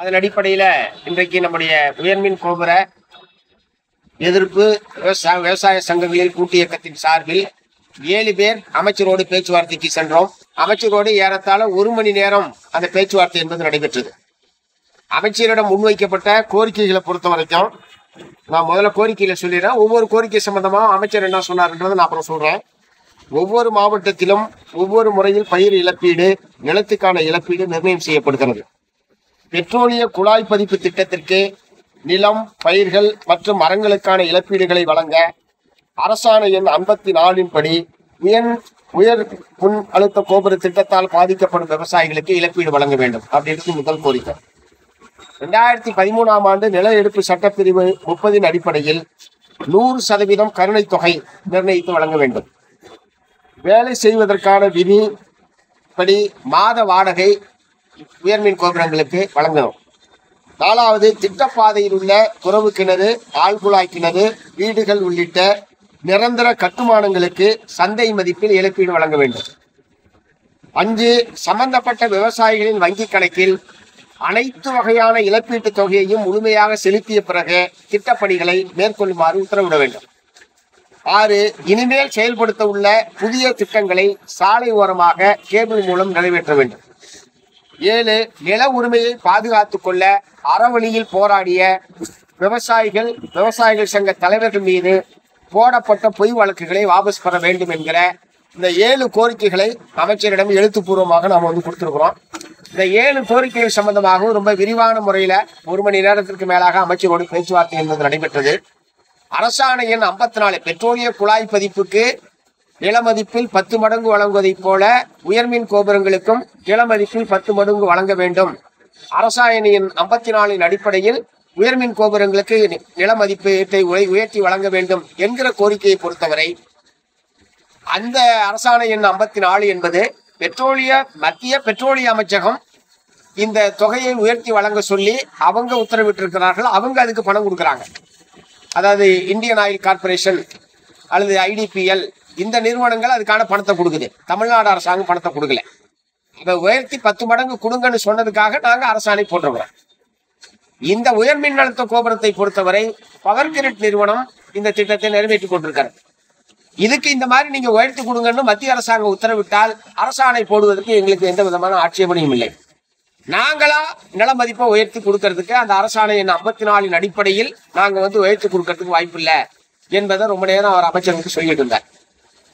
அதன் அடிப்படையில் இன்றைக்கு நம்முடைய உயர்மின் கோபுர எதிர்ப்பு விவசாய விவசாய சங்கங்களில் கூட்டு இயக்கத்தின் சார்பில் ஏழு பேர் அமைச்சரோடு பேச்சுவார்த்தைக்கு சென்றோம். அமைச்சரோடு ஏறத்தாழ ஒரு மணி நேரம் அந்த பேச்சுவார்த்தை என்பது நடைபெற்றது. அமைச்சரிடம் முன்வைக்கப்பட்ட கோரிக்கைகளை பொறுத்த வரைக்கும் நான் முதல்ல கோரிக்கையில சொல்லிடுறேன். ஒவ்வொரு கோரிக்கை சம்பந்தமா அமைச்சர் என்ன சொன்னார்ன்றதை நான் அப்புறம் சொல்றேன். ஒவ்வொரு மாவட்டத்திலும் ஒவ்வொரு முறையில் பயிர் இழப்பீடு நிலத்துக்கான இழப்பீடு நிர்ணயம் செய்யப்படுகிறது. பெட்ரோலிய குழாய் பதிப்பு திட்டத்திற்கு நிலம் பயிர்கள் மற்றும் மரங்களுக்கான இழப்பீடுகளை வழங்க அரசாணை எண் ஐம்பத்தி நாலின் படி உயர் உயர் முன் அழுத்த கோபுர திட்டத்தால் பாதிக்கப்படும் விவசாயிகளுக்கு இழப்பீடு வழங்க வேண்டும். அப்படின்றது முதல் கோரிக்கை. ரெண்டாயிரத்தி பதிமூணாம் ஆண்டு நில எடுப்பு சட்டப்பிரிவு முப்பதின் அடிப்படையில் நூறு சதவீதம் கருணை தொகை நிர்ணயித்து வழங்க வேண்டும். வேலை செய்வதற்கான விதி படி மாத வாடகை உயர்மின் கோபுரங்களுக்கு வழங்கணும். நாலாவது திட்டப்பாதையில் உள்ள துறவு கிணறு ஆழ்குழாய் கிணறு வீடுகள் உள்ளிட்ட நிரந்தர கட்டுமானங்களுக்கு சந்தை மதிப்பில் இழப்பீடு வழங்க வேண்டும். அஞ்சு சம்பந்தப்பட்ட விவசாயிகளின் வங்கிக் கணக்கில் அனைத்து வகையான இழப்பீட்டுத் தொகையையும் முழுமையாக செலுத்திய பிறகு திட்டப்பணிகளை மேற்கொள்ளுமாறு உத்தரவிட வேண்டும். ஆறு இனிமேல் செயல்படுத்த உள்ள புதிய திட்டங்களை சாலை ஓரமாக கேபிள் மூலம் நிறைவேற்ற வேண்டும். ஏழு நில உரிமையை பாதுகாத்துக் கொள்ள அறவழியில் போராடிய விவசாயிகள் விவசாயிகள் சங்க தலைவர்கள் மீது போடப்பட்ட பொய் வழக்குகளை வாபஸ் பெற வேண்டும் என்கிற இந்த ஏழு கோரிக்கைகளை அமைச்சரிடம் எழுத்துப்பூர்வமாக நாம் வந்து கொடுத்துருக்குறோம். இந்த ஏழு கோரிக்கைகள் சம்பந்தமாகவும் ரொம்ப விரிவான முறையில ஒரு மணி நேரத்திற்கு மேலாக அமைச்சரோடு பேச்சுவார்த்தை என்பது நடைபெற்றது. அரசாணை எண் ஐம்பத்தி நாலு பெட்ரோலிய குழாய் பதிப்புக்கு நிலமதிப்பில் பத்து மடங்கு வழங்குவதைப் போல உயர்மின் கோபுரங்களுக்கும் நிலமதிப்பில் பத்து மடங்கு வழங்க வேண்டும். அரசாயணியின் ஐம்பத்தி நாலின் அடிப்படையில் உயர்மின் கோபுரங்களுக்கு நிலமதிப்பீட்டை நில மதிப்பீட்டை உயர்த்தி வழங்க வேண்டும் என்கிற கோரிக்கையை பொறுத்தவரை அந்த அரசாணை எண் ஐம்பத்தி நாலு என்பது பெட்ரோலிய மத்திய பெட்ரோலிய அமைச்சகம் இந்த தொகையை உயர்த்தி வழங்க சொல்லி அவங்க உத்தரவிட்டிருக்கிறார்கள். அவங்க அதுக்கு பணம் கொடுக்குறாங்க. அதாவது இந்தியன் ஆயில் கார்ப்பரேஷன் அல்லது ஐடிபிஎல் இந்த நிறுவனங்கள் அதுக்கான பணத்தை கொடுக்குது. தமிழ்நாடு அரசாங்கம் பணத்தை கொடுக்கல. இப்போ உயர்த்தி பத்து மடங்கு கொடுங்கன்னு சொன்னதுக்காக நாங்க அரசாணை போட்டிருக்கிறோம். இந்த உயர் மின்னழுத்த கோபுரத்தை பொறுத்தவரை பவர் கிரிட் நிறுவனம் இந்த திட்டத்தை நிறைவேற்றி கொண்டிருக்கிறது. இதுக்கு இந்த மாதிரி நீங்க உயர்த்தி கொடுங்கன்னு மத்திய அரசாங்கம் உத்தரவிட்டால் அரசாணை போடுவதற்கு எங்களுக்கு எந்த விதமான ஆட்சேபனையும் இல்லை. நாங்களா நில மதிப்பை உயர்த்தி கொடுக்கறதுக்கு அந்த அரசாணையின் ஐம்பத்தி நாலின் அடிப்படையில் நாங்க வந்து உயர்த்தி கொடுக்கறதுக்கு வாய்ப்பு இல்லை என்பதை ரொம்ப நேரம் அவர் அமைச்சருக்கு சொல்லிட்டு இருந்தார்.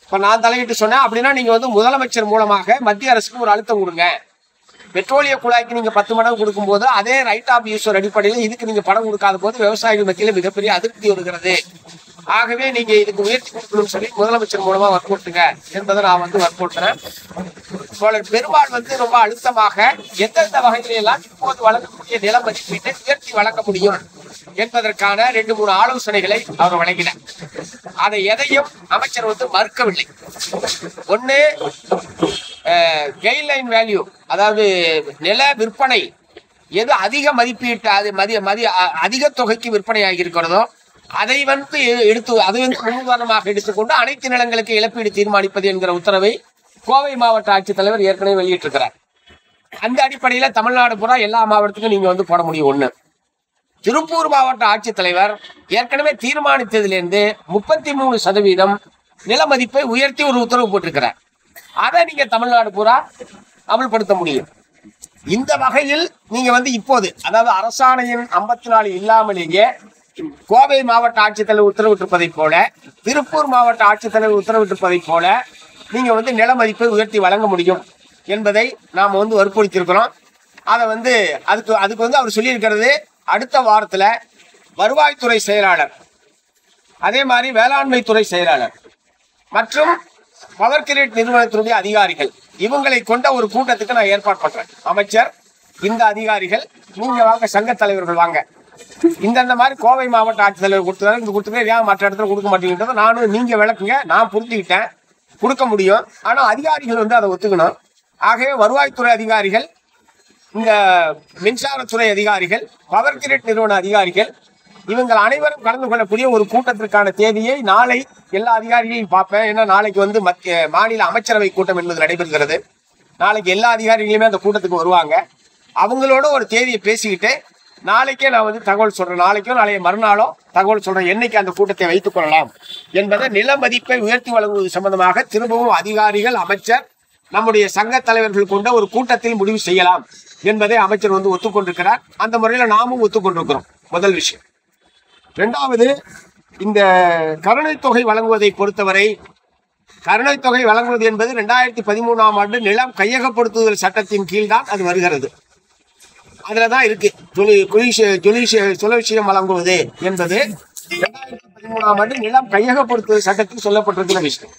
இப்போ நான் தலையிட்டு சொன்னேன் அப்படின்னா நீங்கள் வந்து முதலமைச்சர் மூலமாக மத்திய அரசுக்கு ஒரு அழுத்தம் கொடுங்க. பெட்ரோலிய குழாய்க்கு நீங்கள் பத்து மடங்கு கொடுக்கும்போது அதே ரைட் ஆஃப் யூசர் அடிப்படையில் இதுக்கு நீங்கள் பணம் கொடுக்காத போது விவசாயிகள் மத்தியில் மிகப்பெரிய அதிருப்தி வருகிறது. ஆகவே நீங்க இதுக்கு உயர்த்தி கொடுக்கணும்னு சொல்லி முதலமைச்சர் மூலமா வற்புறுத்துங்க என்பதை நான் வந்து வற்புறுத்துறேன் தோழர் பெருமாள் வந்து ரொம்ப அழுத்தமாக எந்தெந்த வகையிலெல்லாம் இப்போது வழங்கக்கூடிய நில மதிப்பீட்டை உயர்த்தி வழங்க முடியும் என்பதற்கான ரெண்டு மூணு ஆலோசனைகளை அவர் வழங்கினார். அதை எதையும் அமைச்சர் வந்து மறுக்கவில்லை. ஒண்ணு கெய்ட்லைன் வேல்யூ அதாவது நில விற்பனை எது அதிக மதிப்பீட்டு அது மதிய மதி அ- அதிக தொகைக்கு விற்பனை ஆகியிருக்கிறதோ அதை வந்து எடுத்து அது வந்து முன்னுதாரணமாக எடுத்துக்கொண்டு அனைத்து நிலங்களுக்கு இழப்பீடு தீர்மானிப்பது என்கிற உத்தரவை கோவை மாவட்ட ஆட்சித்தலைவர் ஏற்கனவே வெளியிட்டிருக்கிறார். அந்த அடிப்படையில தமிழ்நாடு பூரா எல்லா மாவட்டத்துக்கும் நீங்க வந்து போட முடியும் ஒண்ணு. திருப்பூர் மாவட்ட ஆட்சித்தலைவர் ஏற்கனவே தீர்மானித்ததிலிருந்து முப்பத்தி மூணு சதவீதம் நில மதிப்பை உயர்த்தி ஒரு உத்தரவு போட்டிருக்கிறார். அதை நீங்க தமிழ்நாடு பூரா அமல்படுத்த முடியும். இந்த வகையில் நீங்க வந்து இப்போது அதாவது அரசாணையின் ஐம்பத்தி நாலு இல்லாமலேயே கோவை மாவட்ட ஆட்சித்தலைவர் உத்தரவிட்டிருப்பதைப் போல திருப்பூர் மாவட்ட ஆட்சித்தலைவர் உத்தரவிட்டிருப்பதைப் போல நீங்க வந்து நில மதிப்பை உயர்த்தி வழங்க முடியும் என்பதை நாம் வந்து வற்புறுத்தியிருக்கிறோம். அதை வந்து அதுக்கு அதுக்கு வந்து அவர் சொல்லியிருக்கிறது அடுத்த வாரத்தில் வருவாய்த்துறை செயலாளர் அதே மாதிரி வேளாண்மை துறை செயலாளர் மற்றும் பவர் கிரேட் நிறுவனத்தினுடைய அதிகாரிகள் இவங்களை கொண்ட ஒரு கூட்டத்துக்கு நான் ஏற்பாடு பண்றேன். அமைச்சர் இந்த அதிகாரிகள் நீங்க வாங்க சங்க தலைவர்கள் வாங்க. இந்தந்த மாதிரி கோவை மாவட்ட ஆட்சித்தலைவர் கொடுத்ததால இந்த கொடுத்துருக்க ஏன் மற்ற இடத்துல கொடுக்க மாட்டேங்கிறத நானும் நீங்க விளக்குங்க. நான் புரிஞ்சுக்கிட்டேன். கொடுக்க முடியும். ஆனா அதிகாரிகள் வந்து அதை ஒத்துக்கணும். ஆகவே வருவாய்த்துறை அதிகாரிகள் இந்த மின்சாரத்துறை அதிகாரிகள் பவர் கிரிட் நிறுவன அதிகாரிகள் இவங்கள் அனைவரும் கலந்து கொள்ளக்கூடிய ஒரு கூட்டத்திற்கான தேதியை நாளை எல்லா அதிகாரிகளையும் பார்ப்பேன். ஏன்னா நாளைக்கு வந்து மத்திய மாநில அமைச்சரவை கூட்டம் என்பது நடைபெறுகிறது. நாளைக்கு எல்லா அதிகாரிகளுமே அந்த கூட்டத்துக்கு வருவாங்க. அவங்களோட ஒரு தேதியை பேசிக்கிட்டு நாளைக்கே நான் வந்து தகவல் சொல்றேன். நாளைக்கோ நாளைய மறுநாளோ தகவல் சொல்றேன். என்னைக்கு அந்த கூட்டத்தை வைத்துக் கொள்ளலாம் என்பதை நில மதிப்பை உயர்த்தி வழங்குவது சம்பந்தமாக திரும்பவும் அதிகாரிகள் அமைச்சர் நம்முடைய சங்க தலைவர்கள் கொண்ட ஒரு கூட்டத்தில் முடிவு செய்யலாம் என்பதை அமைச்சர் வந்து ஒத்துக்கொண்டிருக்கிறார். அந்த முறையில் நாமும் ஒத்துக்கொண்டிருக்கிறோம். முதல் விஷயம். ரெண்டாவது இந்த கருணை தொகை வழங்குவதை பொறுத்தவரை கருணை தொகை வழங்குவது என்பது ரெண்டாயிரத்தி பதிமூணாம் ஆண்டு நிலம் கையகப்படுத்துதல் சட்டத்தின் கீழ் தான் அது வருகிறது. அதுல தான் இருக்கு. துணி குளிஷ வழங்குவது என்பது ரெண்டாயிரத்தி பதிமூணாம் ஆண்டு நிலம் கையகப்படுத்துவது சட்டத்தில் சொல்லப்பட்டிருக்கிற விஷயம்.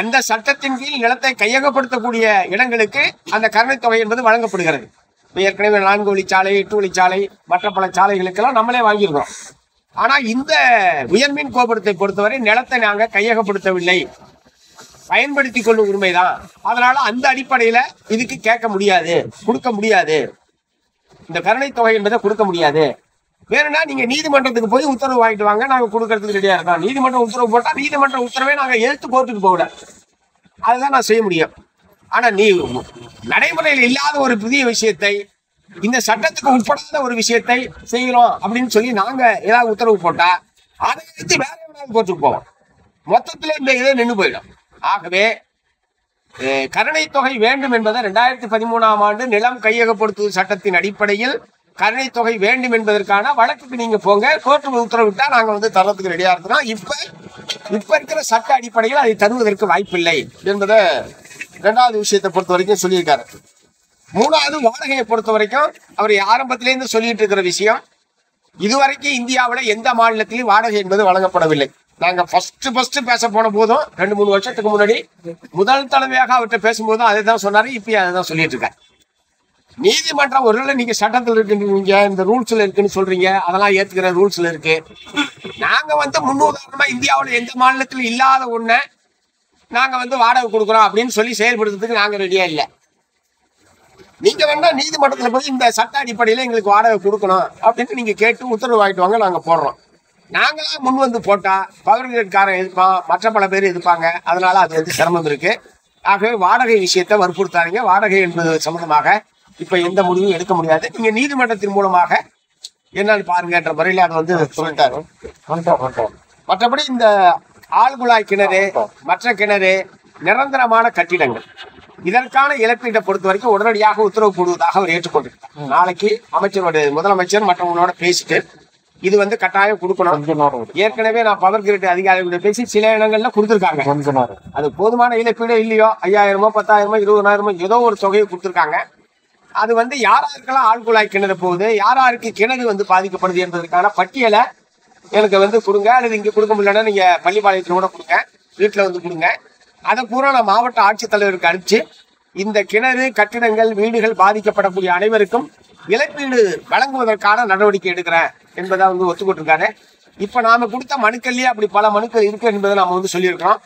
அந்த சட்டத்தின் கீழ் நிலத்தை கையகப்படுத்தக்கூடிய இடங்களுக்கு அந்த கருணை தொகை என்பது வழங்கப்படுகிறது. இப்போ ஏற்கனவே நான்கு வழிச்சாலை எட்டு வழிச்சாலை மற்ற பல சாலைகளுக்கெல்லாம் நம்மளே வாங்கியிருக்கிறோம். ஆனால் இந்த உயர்மின் கோபுரத்தை பொறுத்தவரை நிலத்தை நாங்கள் கையகப்படுத்தவில்லை. பயன்படுத்தி கொள்ளும் உரிமைதான். அதனால அந்த அடிப்படையில் இதுக்கு கேட்க முடியாது கொடுக்க முடியாது. இந்த கருணை தொகை என்பதை கொடுக்க முடியாது. வேணும்னா நீங்க நீதிமன்றத்துக்கு போய் உத்தரவு வாங்கிட்டு வாங்க. நாங்க கொடுக்கறதுக்கு ரெடியா இருக்கோம். நீதிமன்றம் உத்தரவு போட்டா நீதிமன்ற உத்தரவை நாங்க எழுத்து கோர்ட்டுக்கு போகல. அதுதான் நான் செய்ய முடியும். ஆனா நீ நடைமுறையில் இல்லாத ஒரு புதிய விஷயத்தை இந்த சட்டத்துக்கு உட்படாத ஒரு விஷயத்தை செய்கிறோம் அப்படின்னு சொல்லி நாங்க ஏதாவது உத்தரவு போட்டா அதை எடுத்து வேற எவனாவது கோர்ட்டுக்கு போவோம் மொத்தத்துல இந்த இதே நின்று போயிடும். ஆகவே கருணை தொகை வேண்டும் என்பதை ரெண்டாயிரத்தி பதிமூணாம் ஆண்டு நிலம் கையகப்படுத்துதல் சட்டத்தின் அடிப்படையில் கருணை தொகை வேண்டும் என்பதற்கான வழக்குக்கு நீங்க போங்க. கோர்ட்டு உத்தரவிட்டா நாங்க வந்து தரத்துக்கு ரெடியா இருக்கிறோம். இப்ப இப்ப இருக்கிற சட்ட அடிப்படையில் அதை தருவதற்கு வாய்ப்பில்லை என்பதை ரெண்டாவது விஷயத்தை பொறுத்த வரைக்கும் சொல்லியிருக்காரு. மூணாவது வாடகையை பொறுத்த வரைக்கும் அவர் ஆரம்பத்திலேருந்து சொல்லிட்டு இருக்கிற விஷயம் இதுவரைக்கும் இந்தியாவில் எந்த மாநிலத்திலும் வாடகை என்பது வழங்கப்படவில்லை. நாங்க ஃபர்ஸ்ட் ஃபர்ஸ்ட் பேச போன போதும் ரெண்டு மூணு வருஷத்துக்கு முன்னாடி முதல் தலைமையாக அவர்கிட்ட பேசும்போதும் அதை தான் சொன்னாரு இப்பயும் அதை தான் சொல்லிட்டு இருக்கேன் நீதிமன்றம் ஒருவேளை நீங்க சட்டத்தில் இருக்குன்றீங்க இந்த ரூல்ஸ்ல இருக்குன்னு சொல்றீங்க அதெல்லாம் ஏத்துக்கிற ரூல்ஸ்ல இருக்கு. நாங்க வந்து முன்னுதாரணமா இந்தியாவில் எந்த மாநிலத்திலும் இல்லாத ஒண்ண நாங்க வந்து வாடகை கொடுக்குறோம் அப்படின்னு சொல்லி செயல்படுத்துறதுக்கு நாங்க ரெடியா இல்லை. நீங்க வேணா நீதிமன்றத்துல போய் இந்த சட்ட அடிப்படையில எங்களுக்கு வாடகை கொடுக்கணும் அப்படின்னு நீங்க கேட்டு உத்தரவு வாங்கிட்டு வாங்க நாங்க போடுறோம். நாங்களா முன் வந்து போட்டால் பவர் கிரேட்காரன் எதிர்ப்பான் மற்ற பல பேர் எதிர்ப்பாங்க அதனால அது வந்து சிரமம் இருக்கு. ஆகவே வாடகை விஷயத்தை வற்புறுத்தாதீங்க. வாடகை என்பது சம்மந்தமாக இப்ப எந்த முடிவும் எடுக்க முடியாது. நீங்க நீதிமன்றத்தின் மூலமாக என்னன்னு பாருங்கன்ற முறையில் அதை வந்து சொல்லிட்டாரு. மற்றபடி இந்த ஆழ்குழாய் கிணறு மற்ற கிணறு நிரந்தரமான கட்டிடங்கள். இதற்கான இழப்பீட்டை பொறுத்த வரைக்கும் உடனடியாக உத்தரவு போடுவதாக அவர் ஏற்றுக்கொண்டிருக்கார் நாளைக்கு அமைச்சருடைய முதலமைச்சர் மற்றவங்களோட பேசிட்டு இது வந்து கட்டாயம் கொடுக்கணும். ஏற்கனவே நான் பவர் கிரிட் அதிகாரிகளோட பேசி சில இடங்கள்ல கொடுத்துருக்காங்க. அது போதுமான இழப்பீடு இல்லையோ ஐயாயிரமோ பத்தாயிரமோ இருபதாயிரமோ ஏதோ ஒரு தொகையை கொடுத்துருக்காங்க. அது வந்து யாராருக்கெல்லாம் ஆழ்குழாய் கிணறு போகுது யாராருக்கு கிணறு வந்து பாதிக்கப்படுது என்பதற்கான பட்டியலை எனக்கு வந்து கொடுங்க. அல்லது இங்க கொடுக்க முடியலன்னா நீங்க பள்ளிப்பாளையத்துல கூட கொடுங்க வீட்டுல வந்து கொடுங்க. அதை பூரா நான் மாவட்ட ஆட்சித்தலைவருக்கு அனுப்பிச்சு இந்த கிணறு கட்டிடங்கள் வீடுகள் பாதிக்கப்படக்கூடிய அனைவருக்கும் இழப்பீடு வழங்குவதற்கான நடவடிக்கை எடுக்கிறேன் என்பதை வந்து ஒத்துக்கொண்டிருக்காரு இப்ப நாம கொடுத்த மனுக்கள்லயே அப்படி பல மனுக்கள் இருக்கு என்பதை நாம வந்து சொல்லியிருக்கிறோம்.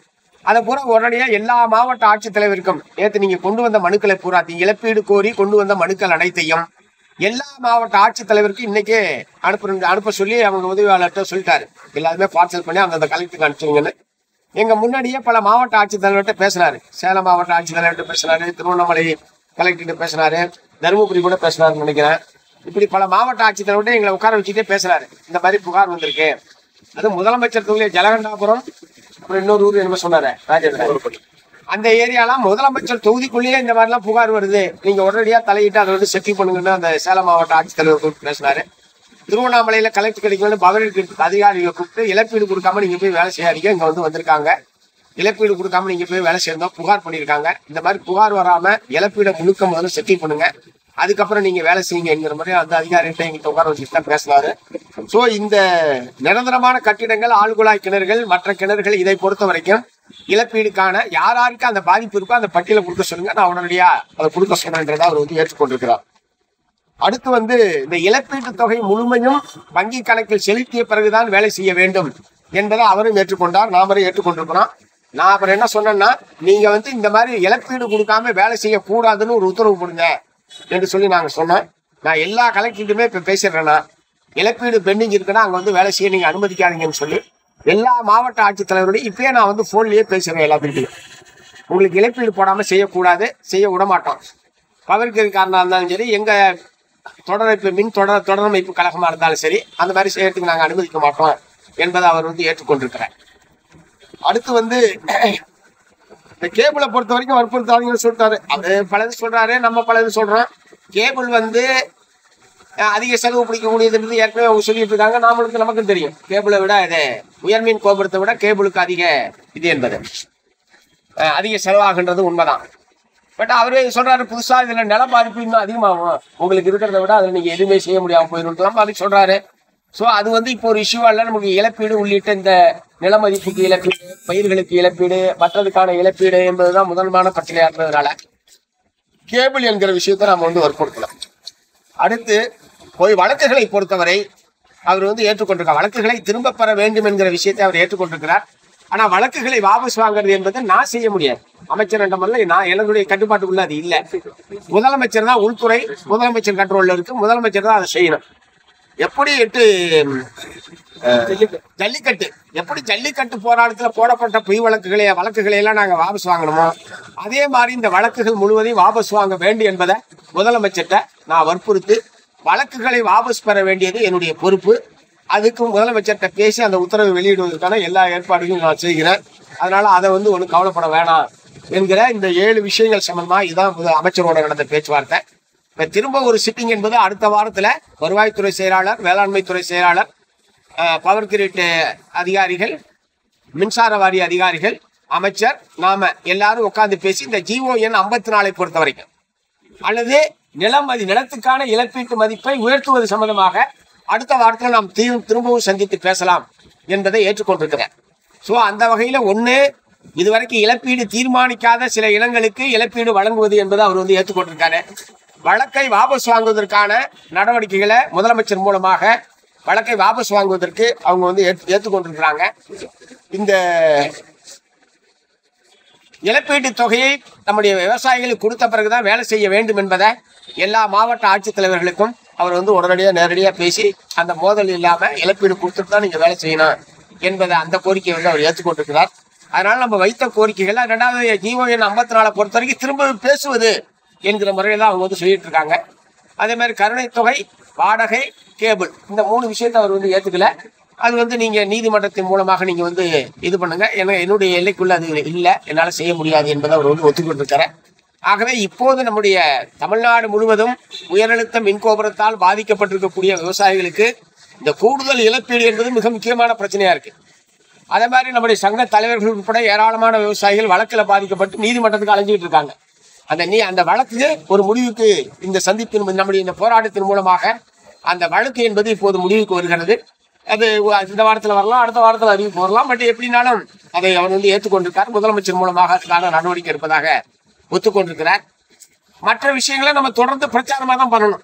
அதை பூரா உடனடியா எல்லா மாவட்ட ஆட்சித்தலைவருக்கும் நேற்று நீங்க கொண்டு வந்த மனுக்களை பூரா இழப்பீடு கோரி கொண்டு வந்த மனுக்கள் அனைத்தையும் எல்லா மாவட்ட ஆட்சித்தலைவருக்கும் இன்னைக்கே அனுப்பு அனுப்ப சொல்லி அவங்க உதவியாளர்கிட்ட சொல்லிட்டாரு. எல்லாருமே பார்சல் பண்ணி அந்தந்த கலெக்டருக்கு அனுப்பிச்சிருங்கன்னு. எங்க முன்னாடியே பல மாவட்ட ஆட்சித்தலைவர்கிட்ட பேசினாரு. சேலம் மாவட்ட ஆட்சித்தலைவர்கிட்ட பேசினாரு திருவண்ணாமலை கலெக்டர்கிட்ட பேசினாரு. தருமபுரி கூட பேசினாருன்னு நினைக்கிறேன். இப்படி பல மாவட்ட ஆட்சித்தலைவர்கிட்ட எங்களை உட்கார வச்சுட்டே பேசுறாரு. இந்த மாதிரி புகார் வந்திருக்கு. அது முதலமைச்சர் தொகுதியை ஜலகண்டாபுரம் அப்புறம் இன்னொரு ஊர் என்ன சொன்னாரு ராஜேந்திர அந்த ஏரியாலாம் முதலமைச்சர் தொகுதிக்குள்ளேயே இந்த மாதிரிலாம் புகார் வருது. நீங்க உடனடியா தலையிட்டு அதை வந்து செட்டில் பண்ணுங்கன்னு அந்த சேலம் மாவட்ட ஆட்சித்தலைவர் கூப்பிட்டு பேசினாரு. திருவண்ணாமலையில கலெக்டர் கிடைக்கணும்னு பவர் அதிகாரிகளை கூப்பிட்டு இழப்பீடு கொடுக்காம நீங்க போய் வேலை செய்யாதீங்க. இங்க வந்து வந்திருக்காங்க. இழப்பீடு கொடுக்காம நீங்க போய் வேலை சேர்ந்தோம் புகார் பண்ணியிருக்காங்க. இந்த மாதிரி புகார் வராம இழப்பீடை முழுக்க முதல்ல செட்டில் பண்ணுங்க. அதுக்கப்புறம் நீங்க வேலை செய்யுங்க என்கிற மாதிரி அந்த அதிகாரிகிட்ட எங்கிட்ட உட்கார வச்சுட்டு தான் பேசினாரு. ஸோ இந்த நிரந்தரமான கட்டிடங்கள் ஆழ்குழாய் கிணறுகள் மற்ற கிணறுகள் இதை பொறுத்த வரைக்கும் இழப்பீடுக்கான யார் யாருக்கு அந்த பாதிப்பு இருக்கோ அந்த பட்டியலை கொடுக்க சொல்லுங்க. நான் உடனடியா அதை கொடுக்க சொன்னேன்றதை அவர் வந்து ஏற்றுக்கொண்டிருக்கிறார். அடுத்து வந்து இந்த இழப்பீட்டு தொகை முழுமையும் வங்கி கணக்கில் செலுத்திய பிறகுதான் வேலை செய்ய வேண்டும் என்பதை அவரும் ஏற்றுக்கொண்டார். நாமரும் ஏற்றுக்கொண்டிருக்கிறோம். நான் அப்புறம் என்ன சொன்னேன்னா நீங்க வந்து இந்த மாதிரி இழப்பீடு கொடுக்காம வேலை செய்யக்கூடாதுன்னு ஒரு உத்தரவு கொடுங்க என்று சொல்லி நாங்க சொன்னோம். நான் எல்லா கலெக்டருமே இப்ப பேசிடுறேன்னா இழப்பீடு பெண்டிங் இருக்குன்னா அங்க வந்து வேலை செய்ய நீங்க அனுமதிக்காதீங்கன்னு சொல்லி எல்லா மாவட்ட ஆட்சித்தலைவரோடய இப்பயே நான் வந்து போன்லயே பேசுறேன் எல்லாத்துக்கிட்டையும் உங்களுக்கு இழப்பீடு போடாம செய்யக்கூடாது செய்ய விட மாட்டோம். பவர் கிரிக்காரனா இருந்தாலும் சரி எங்க தொடரமைப்பு மின் தொடர் தொடரமைப்பு கழகமா இருந்தாலும் சரி அந்த மாதிரி செய்யறதுக்கு நாங்க அனுமதிக்க மாட்டோம் என்பதை அவர் வந்து ஏற்றுக்கொண்டிருக்கிறார். அடுத்து வந்து இந்த கேபிளை பொறுத்த வரைக்கும் வற்புறுத்தாதீங்கன்னு சொல்லிட்டாரு. அது பலது சொல்றாரு நம்ம பலது சொல்றோம். கேபிள் வந்து அதிக செலவு பிடிக்கக்கூடியதுன்றது ஏற்கனவே அவங்க சொல்லிட்டு இருக்காங்க. நாமளுக்கு நமக்கும் தெரியும். கேபிளை விட இது உயர்மீன் கோபுரத்தை விட கேபிளுக்கு அதிக இது என்பது. அதிக செலவாகுன்றது உண்மைதான். பட் அவரே சொல்றாரு புதுசா இதுல நில பாதிப்பு இன்னும் அதிகமாகும். உங்களுக்கு இருக்கிறத விட அதுல நீங்க எதுவுமே செய்ய முடியாம போயிடும் மாதிரி சொல்றாரு. ஸோ அது வந்து இப்போ ஒரு இஷ்யூவால நமக்கு இழப்பீடு உள்ளிட்ட இந்த நில மதிப்புக்கு இழப்பீடு பயிர்களுக்கு இழப்பீடு மற்றதுக்கான இழப்பீடு என்பதுதான் முதன்மையான பிரச்சனையா இருந்ததுனால கேபிள் என்கிற விஷயத்தை நம்ம வந்து வற்புறுத்தலாம். அடுத்து போய் வழக்குகளை பொறுத்தவரை அவர் வந்து ஏற்றுக்கொண்டிருக்கார் வழக்குகளை திரும்ப பெற வேண்டும் என்கிற விஷயத்தை அவர் ஏற்றுக்கொண்டிருக்கிறார். ஆனா வழக்குகளை வாபஸ் வாங்குறது என்பதை நான் செய்ய முடியாது. அமைச்சர் என்ற முறையில் நான் என்னுடைய கட்டுப்பாட்டுக்குள்ள அது இல்லை. முதலமைச்சர் தான் உள்துறை முதலமைச்சர் கண்ட்ரோல்ல இருக்கு முதலமைச்சர் தான் அதை செய்யணும். எப்படி எட்டு ஜல்லிக்கட்டு? எப்படி ஜல்லிக்கட்டு போராட்டத்தில் போடப்பட்ட பொய் வழக்குகளை வழக்குகளை எல்லாம் நாங்கள் வாபஸ் வாங்கணுமோ அதே மாதிரி இந்த வழக்குகள் முழுவதையும் வாபஸ் வாங்க வேண்டும் என்பதை முதலமைச்சர்கிட்ட நான் வற்புறுத்தி வழக்குகளை வாபஸ் பெற வேண்டியது என்னுடைய பொறுப்பு. அதுக்கு முதலமைச்சர்கிட்ட பேசி அந்த உத்தரவை வெளியிடுவதற்கான எல்லா ஏற்பாடுகளும் நான் செய்கிறேன். அதனால அதை வந்து ஒன்றும் கவலைப்பட வேணாம் என்கிற இந்த ஏழு விஷயங்கள் சம்பந்தமாக இதுதான் அமைச்சரோட நடந்த பேச்சுவார்த்தை. இப்ப திரும்ப ஒரு சிட்டிங் என்பது அடுத்த வாரத்துல வருவாய்த்துறை செயலாளர் வேளாண்மைத்துறை செயலாளர் பவர் கிரிட் அதிகாரிகள் மின்சார வாரிய அதிகாரிகள் அமைச்சர் நாம எல்லாரும் உட்கார்ந்து பேசி இந்த ஜிஓ எண் ஐம்பத்தி நாலை பொறுத்த வரைக்கும் அல்லது நிலம் மதி நிலத்துக்கான இழப்பீட்டு மதிப்பை உயர்த்துவது சம்பந்தமாக அடுத்த வாரத்தில் நாம் தீ- திரும்பவும் சந்தித்து பேசலாம் என்பதை ஏற்றுக்கொண்டிருக்கிறேன். ஸோ அந்த வகையில் ஒன்று இதுவரைக்கும் இழப்பீடு தீர்மானிக்காத சில இனங்களுக்கு இழப்பீடு வழங்குவது என்பதை அவர் வந்து ஏற்றுக்கொண்டிருக்காரு. வழக்கை வாபஸ் வாங்குவதற்கான நடவடிக்கைகளை முதலமைச்சர் மூலமாக வழக்கை வாபஸ் வாங்குவதற்கு அவங்க வந்து ஏற்று- ஏற்றுக்கொண்டிருக்கிறாங்க. இந்த இழப்பீட்டு தொகையை நம்முடைய விவசாயிகளுக்கு கொடுத்த பிறகுதான் வேலை செய்ய வேண்டும் என்பதை எல்லா மாவட்ட ஆட்சித்தலைவர்களுக்கும் அவர் வந்து உடனடியாக நேரடியாக பேசி அந்த மோதல் இல்லாமல் இழப்பீடு கொடுத்துட்டு தான் நீங்கள் வேலை செய்யணும் என்பதை அந்த கோரிக்கையை வந்து அவர் ஏற்றுக்கொண்டிருக்கிறார். அதனால நம்ம வைத்த கோரிக்கைகள் ரெண்டாவது ஜீவோ எண் ஐம்பத்தி நாலை பொறுத்த வரைக்கும் திரும்ப பேசுவது என்கிற முறையில் தான் அவங்க வந்து சொல்லிட்டு இருக்காங்க அதே மாதிரி கருணை தொகை வாடகை கேபிள் இந்த மூணு விஷயத்தை அவர் வந்து ஏத்துக்கல. அது வந்து நீங்க நீதிமன்றத்தின் மூலமாக நீங்க வந்து இது பண்ணுங்க. ஏன்னா என்னுடைய எல்லைக்குள்ள அது இல்லை. என்னால் செய்ய முடியாது என்பதை அவர் வந்து ஒத்துக்கொண்டிருக்கிறார் ஆகவே இப்போது நம்முடைய தமிழ்நாடு முழுவதும் உயரழுத்த மின்கோபுரத்தால் பாதிக்கப்பட்டிருக்கக்கூடிய விவசாயிகளுக்கு இந்த கூடுதல் இழப்பீடு என்பது மிக முக்கியமான பிரச்சனையா இருக்கு. அதே மாதிரி நம்முடைய சங்க தலைவர்கள் உட்பட ஏராளமான விவசாயிகள் வழக்கில் பாதிக்கப்பட்டு நீதிமன்றத்துக்கு அலைஞ்சிட்டு இருக்காங்க. அந்த நீ அந்த வழக்கு ஒரு முடிவுக்கு இந்த சந்திப்பின் நம்முடைய இந்த போராட்டத்தின் மூலமாக அந்த வழக்கு என்பது இப்போது முடிவுக்கு வருகிறது. அது இந்த வாரத்தில் வரலாம் அடுத்த வாரத்தில் அறிவிப்பு வரலாம் பட் எப்படினாலும் அதை அவர் வந்து ஏற்றுக்கொண்டிருக்கார். முதலமைச்சர் மூலமாக அதுக்கான நடவடிக்கை இருப்பதாக ஒத்துக்கொண்டிருக்கிறார். மற்ற விஷயங்களை நம்ம தொடர்ந்து பிரச்சாரமாக தான் பண்ணணும்.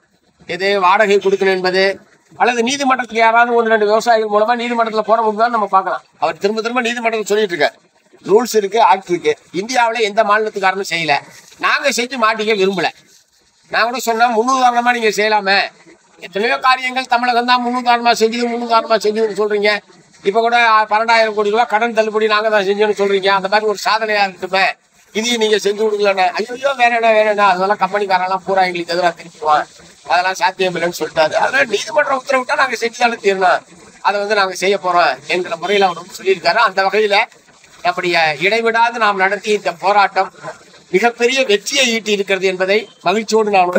எது வாடகை கொடுக்கணும் என்பது அல்லது நீதிமன்றத்தில் யாராவது ஒன்று ரெண்டு விவசாயிகள் மூலமா நீதிமன்றத்தில் போட தான் நம்ம பார்க்கலாம். அவர் திரும்ப திரும்ப நீதிமன்றத்தில் சொல்லிட்டு இருக்காரு. ரூல்ஸ் இருக்கு ஆக்ட் இருக்கு. இந்தியாவில் எந்த மாநிலத்துக்காரனும் செய்யல. நாங்கள் செஞ்சு மாட்டிக்க விரும்பலை. நான் கூட சொன்னேன் முன்னுதாரணமாக நீங்கள் செய்யலாமே. எத்தனையோ காரியங்கள் தமிழகம் தான் முன்னுதாரணமாக செஞ்சது முன்னுதாரணமாக செஞ்சதுன்னு சொல்கிறீங்க இப்போ கூட பன்னெண்டாயிரம் கோடி ரூபா கடன் தள்ளுபடி நாங்கள் தான் செஞ்சோம்னு சொல்கிறீங்க அந்த மாதிரி ஒரு சாதனையாக இருக்கட்டுமே இதையும் நீங்கள் செஞ்சு கொடுக்கலண்ணே ஐயோ வேற என்ன வேற என்ன? அதெல்லாம் கம்பெனிக்காரெல்லாம் பூரா எங்களுக்கு எதிராக தெரிஞ்சுக்குவான் அதெல்லாம் சாத்தியம் இல்லைன்னு சொல்லிட்டாரு. அதனால் நீதிமன்றம் உத்தரவிட்டா நாங்கள் செஞ்சாலும் தீரணும் அதை வந்து நாங்கள் செய்ய போகிறோம் என்கிற முறையில் அவர் வந்து சொல்லியிருக்காரு. அந்த வகையில் நம்முடைய இடைவிடாது நாம் நடத்திய இந்த போராட்டம். மிகப்பெரிய வெற்றியை ஈட்டி இருக்கிறது என்பதை மகிழ்ச்சியோடு நான்